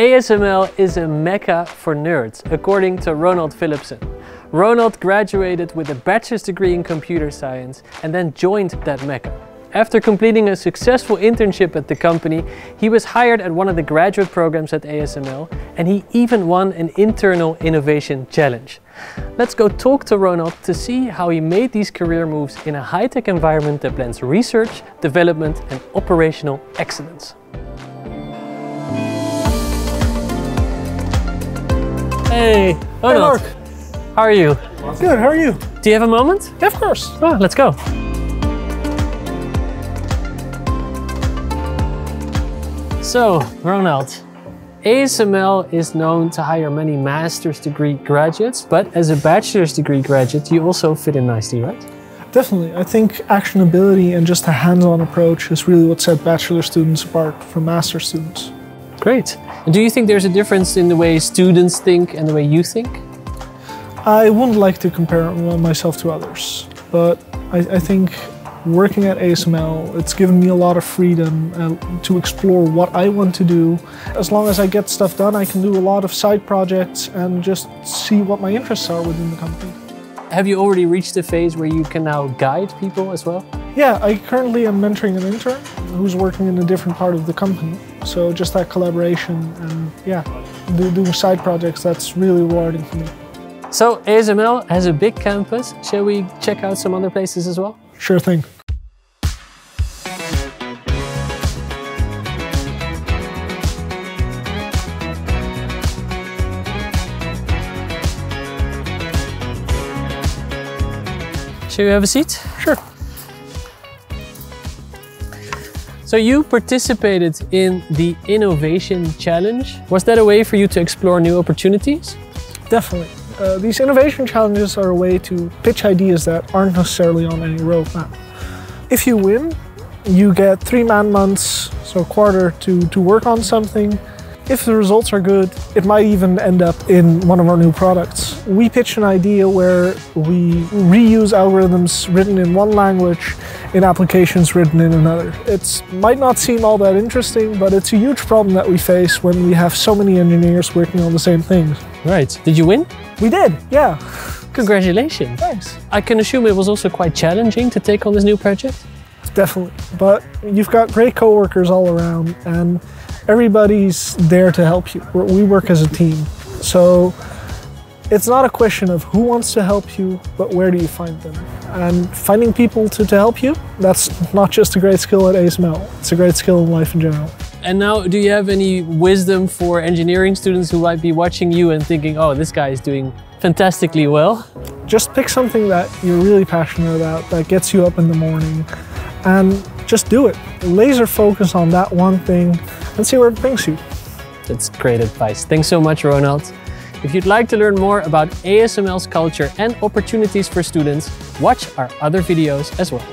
ASML is a mecca for nerds, according to Ronald Philipson. Ronald graduated with a bachelor's degree in computer science and then joined that mecca. After completing a successful internship at the company, he was hired at one of the graduate programs at ASML and he even won an internal innovation challenge. Let's go talk to Ronald to see how he made these career moves in a high-tech environment that blends research, development and operational excellence. Hey, Ronald. Hey, Mark. How are you? Good, how are you? Do you have a moment? Yeah, of course. Oh, let's go. So, Ronald, ASML is known to hire many master's degree graduates, but as a bachelor's degree graduate, you also fit in nicely, right? Definitely. I think actionability and just a hands-on approach is really what set bachelor students apart from master students. Great. And do you think there's a difference in the way students think and the way you think? I wouldn't like to compare myself to others, but I, I think working at ASML, it's given me a lot of freedom uh, to explore what I want to do. As long as I get stuff done, I can do a lot of side projects and just see what my interests are within the company. Have you already reached the phase where you can now guide people as well? Yeah, I currently am mentoring an intern who's working in a different part of the company. So just that collaboration and yeah, doing side projects, that's really rewarding for me. So ASML has a big campus. Shall we check out some other places as well? Sure thing. Shall we have a seat? Sure. So you participated in the Innovation Challenge. Was that a way for you to explore new opportunities? Definitely. Uh, these innovation challenges are a way to pitch ideas that aren't necessarily on any roadmap. If you win, you get three man months, so a quarter, to, to work on something. If the results are good, it might even end up in one of our new products. We pitch an idea where we reuse algorithms written in one language in applications written in another. It might not seem all that interesting, but it's a huge problem that we face when we have so many engineers working on the same things. Right. Did you win? We did, yeah. Congratulations. Thanks. I can assume it was also quite challenging to take on this new project? Definitely. But you've got great coworkers all around and everybody's there to help you. We work as a team. So it's not a question of who wants to help you, but where do you find them? And finding people to, to help you, that's not just a great skill at ASML, it's a great skill in life in general. And now, do you have any wisdom for engineering students who might be watching you and thinking, oh, this guy is doing fantastically well? Just pick something that you're really passionate about, that gets you up in the morning, and just do it. Laser focus on that one thing and see where it brings you. That's great advice. Thanks so much, Ronald. If you'd like to learn more about ASML's culture and opportunities for students, watch our other videos as well.